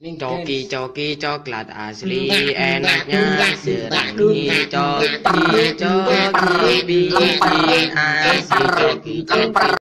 Coki coki coklat asli enaknya serangi coki coki bikin asli coki coki